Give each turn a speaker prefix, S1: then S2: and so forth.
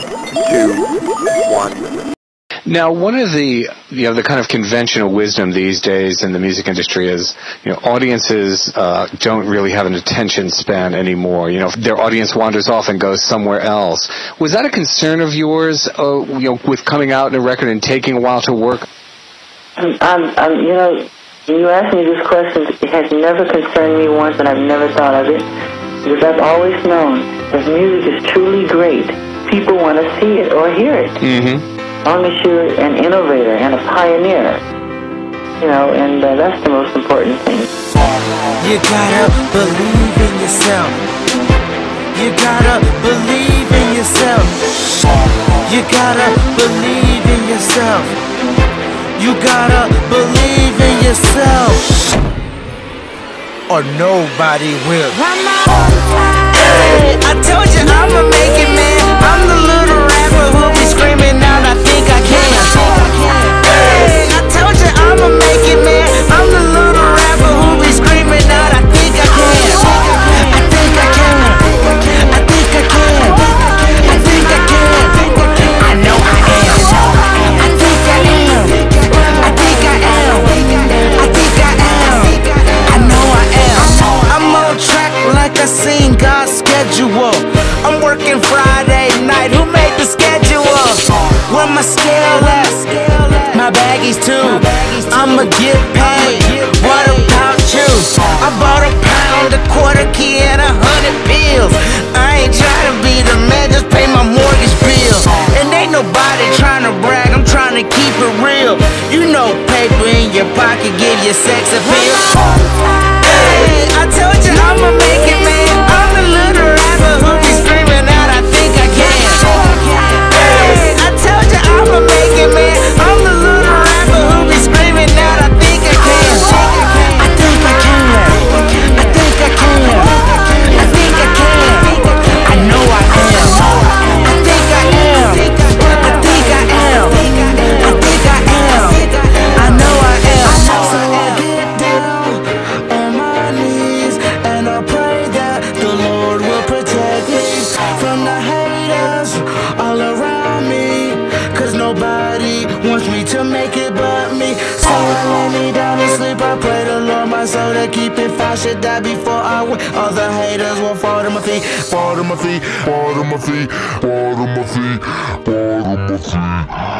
S1: two, one.
S2: Now, one of the you know the kind of conventional wisdom these days in the music industry is you know audiences uh, don't really have an attention span anymore. You know, their audience wanders off and goes somewhere else. Was that a concern of yours? Uh, you know, with coming out in a record and taking a while to work.
S3: I'm, I'm, I'm, you know, you asked me this question. It has never concerned me once, and I've never thought of it because I've always known that music is truly great, people want to see it or hear it.
S2: Mm-hmm
S3: long as you're an innovator and a pioneer, you know, and uh, that's the most important thing.
S4: You gotta believe in yourself. You gotta believe in yourself. You gotta believe in yourself. You gotta believe in yourself. Or nobody will. Schedule. I'm working Friday night. Who made the schedule? Where my scale at? My baggies too. I'ma get paid. What about you? I bought a pound, a quarter key, and a hundred pills. I ain't trying to be the man, just pay my mortgage bill. And ain't nobody trying to brag, I'm trying to keep it real. You know, paper in your pocket give you sex appeal. Hey, I told you I'ma make it, nobody wants me to make it but me. So I lay me down and sleep. I pray the Lord my soul to keep it. I should die before I win, all the haters will fall to my feet. Fall to my feet. Fall to my feet. Fall to my feet. Fall to my feet.